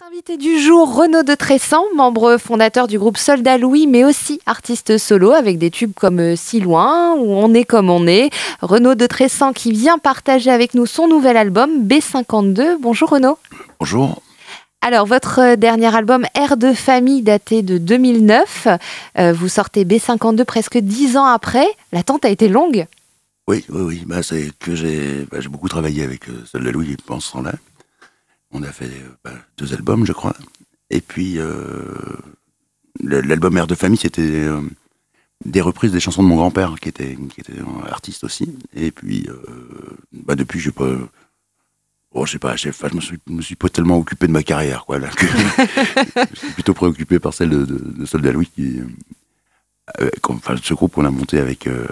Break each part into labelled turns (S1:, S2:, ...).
S1: Notre invité du jour, Renaud de Tressan, membre fondateur du groupe Soldat Louis, mais aussi artiste solo avec des tubes comme euh, Si Loin ou On est comme on est. Renaud de Tressan qui vient partager avec nous son nouvel album B52. Bonjour Renaud.
S2: Bonjour.
S1: Alors, votre euh, dernier album, Air de famille, daté de 2009. Euh, vous sortez B52 presque dix ans après. L'attente a été longue.
S2: Oui, oui, oui. Bah, c'est que j'ai bah, j'ai beaucoup travaillé avec euh, Soldat Louis pendant ce temps-là. On a fait euh, bah, deux albums, je crois. Et puis, euh, l'album Air de famille, c'était euh, des reprises des chansons de mon grand-père, qui était, qui était un artiste aussi. Et puis, bah, depuis, je pas. Bon, je sais pas, je, sais- enfin, je me suis, me suis pas tellement occupé de ma carrière, quoi. Là, que- je suis plutôt préoccupé par celle de, de, de Soldat Louis, qui, euh, enfin, ce groupe qu'on a monté avec, euh,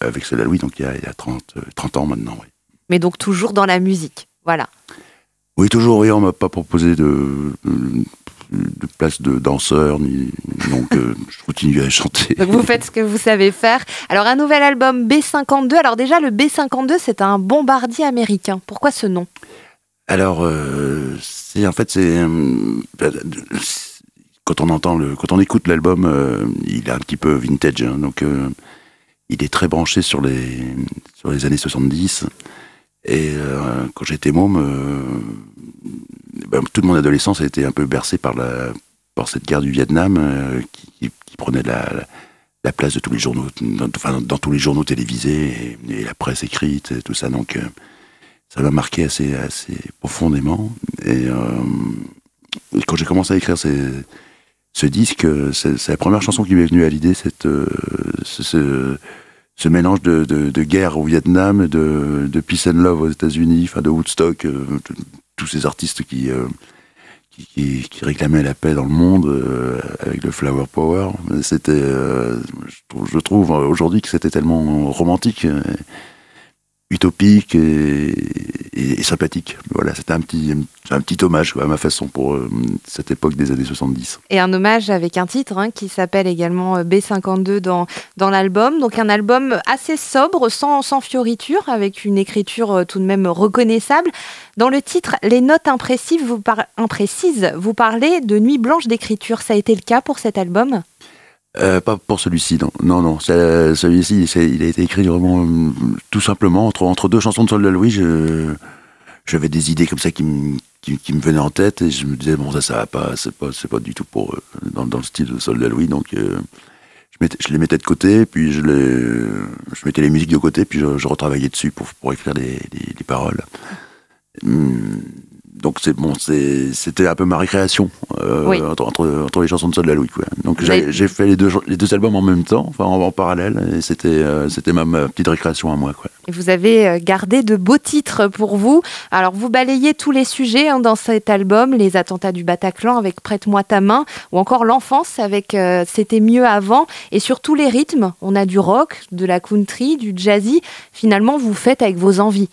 S2: avec Soldat Louis, donc il y a, il y a 30, euh, 30 ans maintenant. oui.
S1: Mais donc toujours dans la musique. Voilà.
S2: Oui, toujours, oui, on m'a pas proposé de, de place de danseur, ni, donc euh, je continue à chanter.
S1: Donc vous faites ce que vous savez faire. Alors un nouvel album B52. Alors déjà le B52 c'est un bombardier américain. Pourquoi ce nom?
S2: Alors, euh, c'est en fait, c'est euh, quand on entend le, quand on écoute l'album, il est un petit peu vintage, hein, donc il est très branché sur les sur les années 70. Et euh, quand j'étais môme, euh, ben, toute mon adolescence a été un peu bercée par cette guerre du Vietnam euh, qui, prenait la, la- la place de tous les journaux, dans, enfin, dans tous les journaux télévisés et, la presse écrite, et tout ça. Donc, euh, ça m'a marqué assez, profondément. Et, quand j'ai commencé à écrire ce disque, c'est la première chanson qui m'est venue à l'idée, cette, ce, ce, ce mélange de, de, de guerre au Vietnam, de, de peace and love aux États-Unis, enfin de Woodstock, euh, tous ces artistes qui, euh, qui, qui, qui réclamaient la paix dans le monde euh, avec le flower power. C'était, euh, je trouve, trouve aujourd'hui que c'était tellement romantique. euh, utopique et, sympathique. Voilà, c'était un petit, hommage à ma façon pour euh, cette époque des années 70.
S1: Et un hommage avec un titre hein, qui s'appelle également euh, B52 dans, dans l'album. Donc un album assez sobre, sans, sans fioriture, avec une écriture euh, tout de même reconnaissable. Dans le titre, les notes imprécises vous, par- imprécises, vous parlez de nuit blanche d'écriture. Ça a été le cas pour cet album?
S2: Euh, pas pour celui-ci, non. Non, non. c'est- Celui-ci, il a été écrit vraiment euh, tout simplement entre, deux chansons de Soldat Louis. Je, j'avais des idées comme ça qui, me- qui, venaient en tête et je me disais bon ça ça va pas, c'est pas, c'est pas du tout pour euh, dans, dans le style de Soldat Louis. Donc euh, je, mettais- je les mettais de côté, puis je les, je mettais les musiques de côté, puis je, retravaillais dessus pour, pour écrire les- les paroles. Hum, Donc c'est bon, c'était un peu ma récréation euh,
S1: Oui.
S2: entre, entre, entre les chansons de Soldat Louis. Quoi. Donc j'ai
S1: avez-
S2: fait les deux, les deux albums en même temps, enfin en, en parallèle, et c'était euh, c'était ma, ma petite récréation à moi. Quoi.
S1: Et vous avez euh, gardé de beaux titres pour vous. Alors, vous balayez tous les sujets hein, dans cet album, les attentats du Bataclan avec Prête-moi ta main, ou encore l'enfance avec euh, C'était mieux avant, et sur tous les rythmes. On a du rock, de la country, du jazzy. Finalement, vous faites avec vos envies.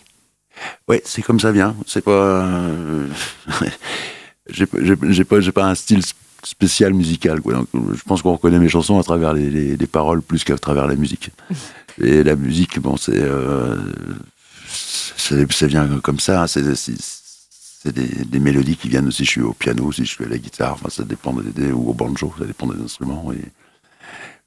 S2: Ouais, c'est comme ça vient. C'est pas. euh, j'ai pas- pas, un style spécial musical. Quoi. Donc, je pense qu'on reconnaît mes chansons à travers les, les- les paroles plus qu'à travers la musique. Et la musique, bon, c'est. euh, ça vient comme ça. hein. C'est des, des mélodies qui viennent si je suis au piano, si je suis à la guitare. Enfin, ça dépend des, des- ou au banjo, ça dépend des instruments. Et,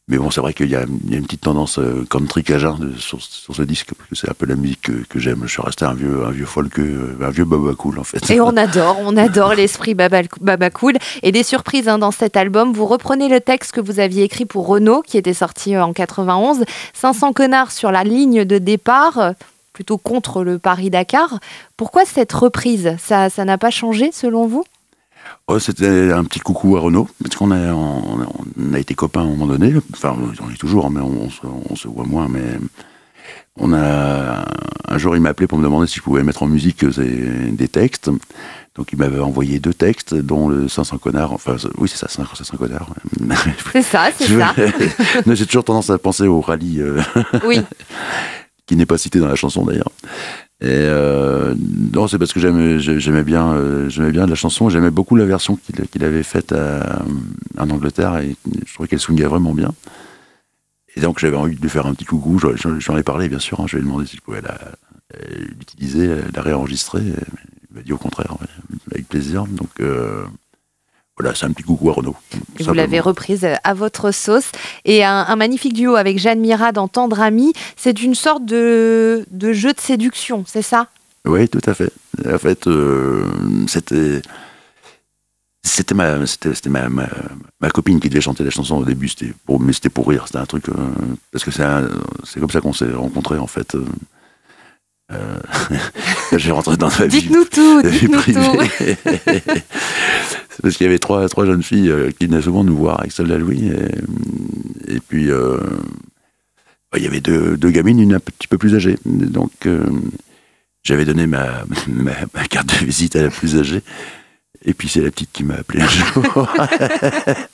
S2: mais bon, c'est vrai qu'il y, a il y a une petite tendance euh, country cajun de- sur, sur ce disque, parce que c'est un peu la musique que, que j'aime. Je suis resté un vieux, un vieux folk, euh, un vieux baba cool en fait.
S1: Et on adore, on adore l'esprit Baba, Baba Cool. Et des surprises hein, dans cet album. Vous reprenez le texte que vous aviez écrit pour Renault, qui était sorti euh, en 91. 500 connards sur la ligne de départ, plutôt contre le Paris-Dakar. Pourquoi cette reprise? Ça ça n'a pas changé selon vous?
S2: Ouais, C'était un petit coucou à Renault, parce qu'on a, on, a- on a été copains à un moment donné. Enfin, on est toujours, hein, mais on, se, on se voit moins. Mais on a un jour, il m'a appelé pour me demander si je pouvais mettre en musique euh, des, textes. Donc, il m'avait envoyé deux textes, dont le 500 connards. Enfin, oui, c'est ça, 500 500 connards.
S1: C'est ça, c'est ça.
S2: J'ai toujours tendance à penser au rallye. euh,
S1: Oui.
S2: qui n'est pas cité dans la chanson d'ailleurs. Et euh, non, c'est parce que j'aimais, bien, euh, j'aimais bien la chanson. J'aimais beaucoup la version qu'il, avait faite en Angleterre et je trouvais qu'elle swingait vraiment bien. Et donc j'avais envie de lui faire un petit coucou. J'en, ai parlé bien sûr. hein. je lui ai demandé si je pouvais la, euh, l'utiliser, la réenregistrer. Il m'a dit au contraire, avec plaisir. Donc voilà, c'est un petit coucou à Renaud.
S1: Et vous l'avez reprise à votre sauce. Et un, magnifique duo avec Jeanne Mira dans Tendre Ami. C'est une sorte de, de, jeu de séduction, c'est ça?
S2: Oui, tout à fait. En fait, c'était c'était ma, c'était, ma, ma, copine qui devait chanter la chanson au début, c'était pour, mais c'était pour rire, c'était un truc, euh, parce que c'est, c'est comme ça qu'on s'est rencontrés en fait. Euh, euh j'ai rentré dans ma
S1: vie. Dites-nous tout, dites-nous tout.
S2: parce qu'il y avait trois, trois jeunes filles euh, qui venaient souvent nous voir avec celle Louis, et, et puis bah, il y avait deux, gamines, une un petit peu plus âgée, donc j'avais donné ma, ma, carte de visite à la plus âgée. Et puis c'est la petite qui m'a appelé un jour.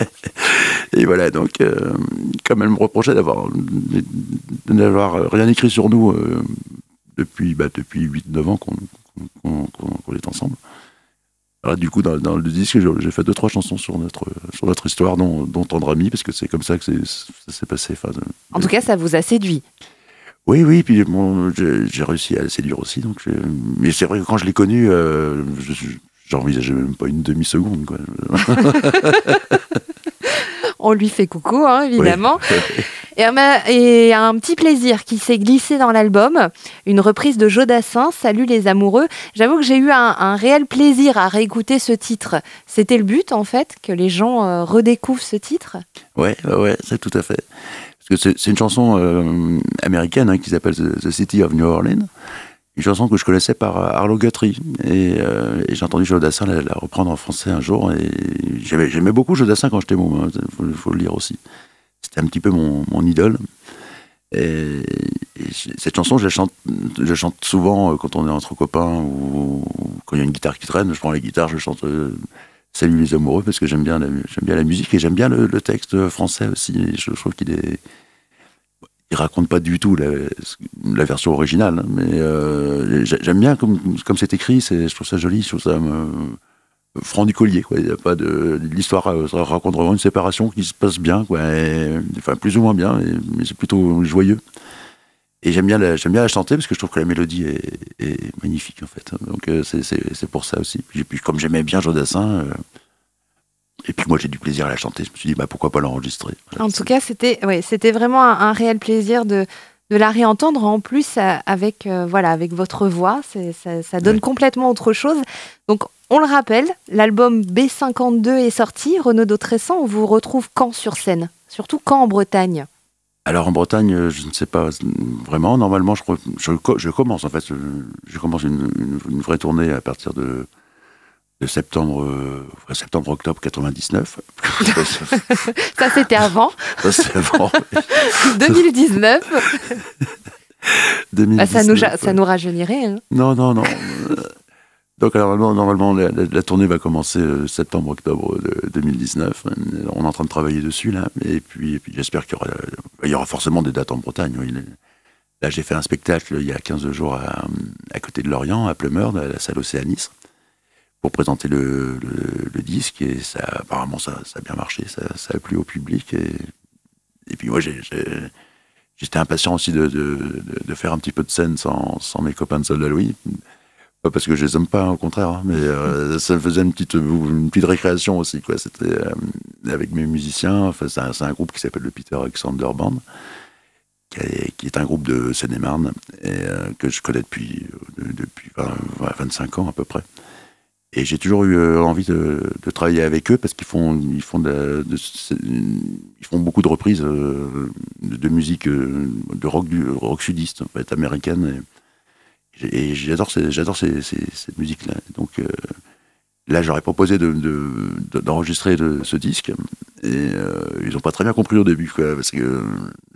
S2: et voilà, donc, euh, comme elle me reprochait d'avoir, d'avoir rien écrit sur nous euh, depuis, bah, depuis 8-9 ans qu'on, est ensemble. Alors, du coup, dans, le disque, j'ai fait deux, trois chansons sur notre, sur notre histoire, dont, dont Tendre Ami, parce que c'est comme ça que ça s'est passé.
S1: en tout cas, ça vous a séduit.
S2: Oui, oui, puis bon, j'ai réussi à le séduire aussi. Donc mais c'est vrai que quand je l'ai connu, euh, je, J'envisageais même pas une demi-seconde.
S1: On lui fait coucou, hein, évidemment. Et, un petit plaisir qui s'est glissé dans l'album, une reprise de Jodassin, Salut les amoureux. J'avoue que j'ai eu un, réel plaisir à réécouter ce titre. C'était le but, en fait, que les gens euh, redécouvrent ce titre?
S2: Ouais, ouais, c'est tout à fait. Parce que c'est une chanson euh, américaine hein, qui s'appelle The City of New Orleans une chanson que je connaissais par Arlo Guthrie. Et, euh, j'ai entendu Jodassin la, la, reprendre en français un jour. Et j'aimais beaucoup Jodassin quand j'étais môme, il hein, faut, le lire aussi. C'était un petit peu mon, idole. Et, cette chanson, je la, chante, je chante souvent euh, quand on est entre copains ou quand il y a une guitare qui traîne. Je prends la guitare, je chante euh, Salut les amoureux parce que j'aime bien, la, bien la musique et j'aime bien le, texte français aussi. Je trouve qu'il est il raconte pas du tout la, version originale, hein, mais euh, j'aime bien comme c'est écrit, je trouve ça joli, je trouve ça euh, franc du collier quoi. Il a pas de l'histoire euh, raconte vraiment une séparation qui se passe bien quoi, enfin plus ou moins bien, mais c'est plutôt joyeux. Et j'aime bien la, j'aime bien la chanter parce que je trouve que la mélodie est, magnifique en fait. Donc c'est pour ça aussi. Puis, comme j'aimais bien Jodassin et puis moi j'ai du plaisir à la chanter. Je me suis dit bah pourquoi pas l'enregistrer.
S1: en tout cas c'était ouais, c'était vraiment un, réel plaisir de, de la réentendre en plus euh, avec euh, voilà avec votre voix. Ça, ça, donne complètement autre chose. Donc on le rappelle, l'album B52 est sorti. Renaud Dautressan, on vous retrouve quand sur scène? Surtout quand en Bretagne?
S2: Alors en Bretagne, euh, je ne sais pas vraiment. Normalement, je, je, je commence en fait. Je, commence une, une, vraie tournée à partir de de septembre, euh, septembre octobre 99.
S1: ça c'était avant.
S2: Ça avant.
S1: 2019. Bah, ça, nous, ça nous rajeunirait. Hein.
S2: Non, non, non. Donc alors, normalement, la, tournée va commencer euh, septembre-octobre 2019. On est en train de travailler dessus là, et puis, et puis j'espère qu'il y aura, il y aura forcément des dates en Bretagne. Là, j'ai fait un spectacle il y a 15 jours à, à côté de Lorient, à Pleumeur, à la salle Océanis pour présenter le, disque et ça apparemment ça, a bien marché, ça, a plu au public et, puis moi j'étais impatient aussi de, faire un petit peu de scène sans, mes copains de Soldat Louis. Pas parce que je les aime pas, au contraire, hein, mais euh, ça me faisait une petite, une petite récréation aussi. C'était euh, avec mes musiciens, c'est un, groupe qui s'appelle le Peter Alexander Band, qui est, qui est un groupe de Seine-et-Marne et, euh, que je connais depuis, depuis 25 ans à peu près. Et j'ai toujours eu euh, envie de, travailler avec eux parce qu'ils font, ils font, de, ils font beaucoup de reprises euh, de, musique euh, de rock, du, rock sudiste, en fait, américaine. Et, j'adore, j'adore cette musique-là. Donc là, j'aurais proposé d'enregistrer ce disque. Et ils n'ont pas très bien compris au début, quoi, parce que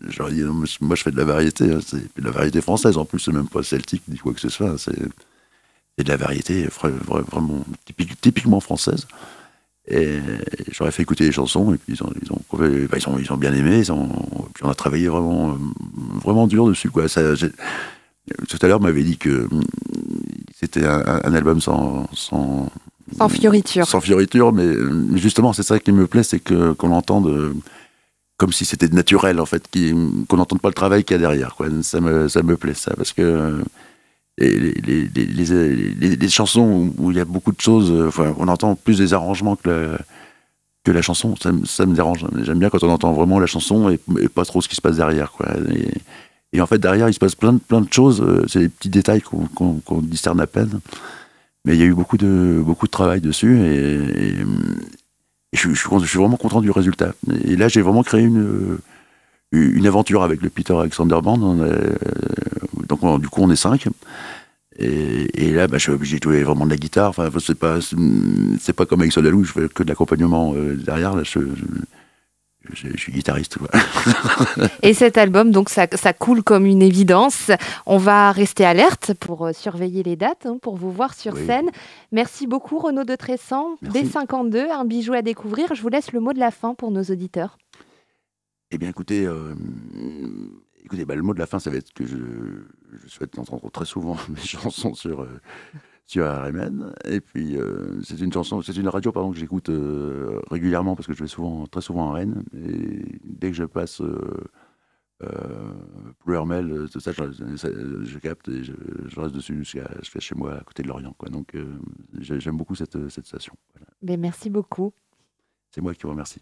S2: j'aurais dit, moi je fais de la variété, hein, c'est de la variété française en plus, c'est même pas celtique, ni quoi que ce soit. C'est de la variété vraiment typiquement française. Et j'aurais fait écouter les chansons, et puis ils ont, ils ont, bah, ils ont, ils ont bien aimé, ils ont, puis on a travaillé vraiment, vraiment dur dessus. Quoi. Ça, tout à l'heure, on m'avait dit que c'était un, album sans, sans,
S1: sans fioriture.
S2: Sans fioriture, mais justement, c'est ça qui me plaît, c'est que, qu'on entende comme si c'était naturel, en fait, qu'on n'entende pas le travail qu'il y a derrière. Quoi. Ça, me, ça me plaît, ça, parce que les, les, chansons où il y a beaucoup de choses, enfin, on entend plus des arrangements que que la chanson. Ça, me dérange. J'aime bien quand on entend vraiment la chanson et, pas trop ce qui se passe derrière. Quoi. Et, en fait, derrière, il se passe plein de, plein de choses. C'est des petits détails qu'on discerne à peine. Mais il y a eu beaucoup de, beaucoup de travail dessus et, je, je, suis vraiment content du résultat. Et là, j'ai vraiment créé une, une aventure avec le Peter Alexander Band. Donc, du coup, on est cinq. Et, là, bah, je suis obligé de jouer vraiment de la guitare. Enfin, c'est pas, c'est pas comme avec Solalou, je fais que de l'accompagnement euh, derrière. Là, je, je, suis guitariste.
S1: Et cet album, donc, ça, ça, coule comme une évidence. On va rester alerte pour euh, surveiller les dates, hein, pour vous voir sur scène. Merci beaucoup, Renaud de Tressan. B52, un bijou à découvrir. Je vous laisse le mot de la fin pour nos auditeurs.
S2: Eh bien, écoutez, euh, écoutez bah, le mot de la fin, ça va être que je, souhaite entendre très souvent mes chansons sur, euh, sur RMN. Et puis, euh, c'est une chanson, c'est une radio pardon, que j'écoute régulièrement parce que je vais souvent, très souvent à Rennes. Et dès que je passe Bleu Hermel, tout ça, je, capte et je, reste dessus jusqu'à chez moi, à côté de Lorient. Quoi. Donc, j'aime beaucoup cette, cette station.
S1: Mais merci beaucoup.
S2: C'est moi qui vous remercie.